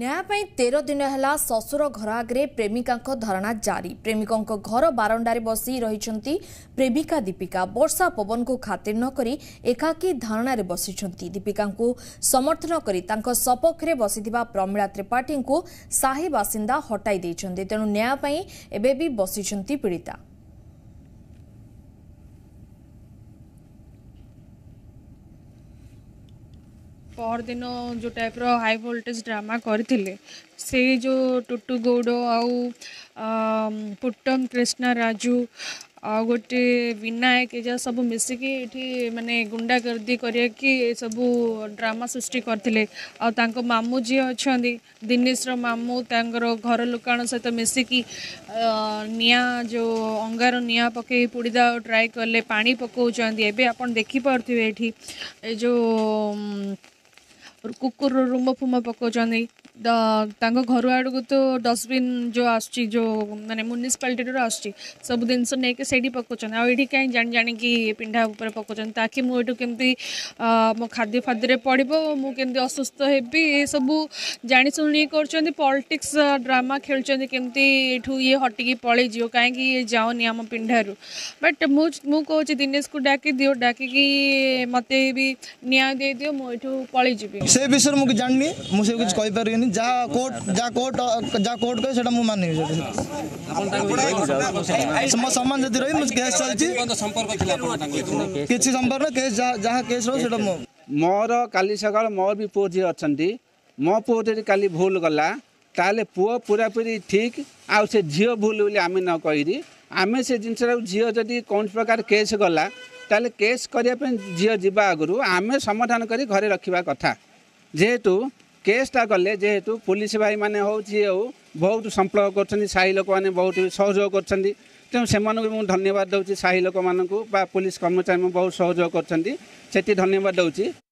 ନ୍ୟାୟ ପାଇଁ ତେର ଦିନ ହେଲା ଶ୍ୱଶୁର ଘର ଆଗରେ ପ୍ରେମିକାଙ୍କ ଧାରଣା ଜାରି ପ୍ରେମିକଙ୍କ ଘର ବାରଣ୍ଡାରେ ବସି ରହିଛନ୍ତି ପ୍ରେମିକା ଦୀପିକା ବର୍ଷା ପବନକୁ ଖାତିର ନ କରି ଏକାକୀ ଧାରଣାରେ ବସିଛନ୍ତି ଦୀପିକାଙ୍କୁ ସମର୍ଥନ କରି ତାଙ୍କ ସପକ୍ଷରେ ବସିଥିବା ପ୍ରମିଳା ତ୍ରିପାଠୀଙ୍କୁ ସାହି ବାସିନ୍ଦା ହଟାଇ ଦେଇଛନ୍ତି ତେଣୁ ନ୍ୟାୟ ପାଇଁ ଏବେ ବି ବସିଛନ୍ତି ପୀଡ଼ିତା पर दिन जो टाइप रो हाई वोल्टेज ड्रामा करते से जो टुटु गौड़ आउ पुट्टम कृष्णा राजू आ गोटे विनायक एजा सब मिसिकी मानने गुंडागर्दी कर सब ड्रामा सृष्टि करते आमू जी अच्छा दिनेश मामू तर घर लुकाण सहित तो मिसिकी नि जो अंगार नि पक पोड़ ट्राए कले पा पकाचे आप देखिपे ये जो और kuku rurungmo pumapako jani घर आड़ को तो डस्टबिन जो आस मैंने म्यूनिसीपाटी आसूसी सब नहीं पकाचन आई कहीं जाणी जाणी पिंडा उपर पकाचन ताकि मुझे मो खाद्य फाद्य पड़ो मुझे असुस्थ हो सब जाशु कर पॉलिटिक्स ड्रामा खेल के ये हटिक पल कहीं ये आम पिंडार बट मुझे दिनेश को डाक दिव डाक मत भी निया दे दि मुझू पलिजी से विषय मुझे जानी मुझे कहीपरि ମୁଁ ଯାହା କୋର୍ଟ ଯାହା କୋର୍ଟ ଯାହା କୋର୍ଟ କହିବେ ସେଇଟା ମୁଁ ମାନିବି ସେଠି ମୋ ସମାନ ଯଦି ରହିବି ମୁଁ କେସ୍ ଚାଲିଛି କିଛି ସମ୍ପର୍କ ନାହିଁ କେସ୍ ଯାହା କେସ୍ ରହିବ ସେଇଟା ମୁଁ ମୋର କାଲି ସକାଳ ମୋର ବି ପୁଅ ଝିଅ ଅଛନ୍ତି ମୋ ପୁଅ ଯଦି କାଲି ଭୁଲ ଗଲା ତାହେଲେ ପୁଅ ପୁରାପୁରି ଠିକ୍ ଆଉ ସେ ଝିଅ ଭୁଲ ବୋଲି ଆମେ ନ କହିରି ଆମେ ସେ ଜିନିଷଟାକୁ ଝିଅ ଯଦି କୌଣସି ପ୍ରକାର କେସ୍ ଗଲା ତାହେଲେ କେସ୍ କରିବା ପାଇଁ ଝିଅ ଯିବା ଆଗରୁ ଆମେ ସମାଧାନ କରି ଘରେ ରଖିବା କଥା ଯେହେତୁ केसटा गर्ेतु पुलिस भाई भाइ मौजी हो बहुत सम्पल्कु साहि लोक मैले बहुत सहयोग गर्छ त धन्यवाद देउँछ साहि लोक म पुलिस कर्मचारी बहुत सहयोग गर्छ धन्यवाद देउँछ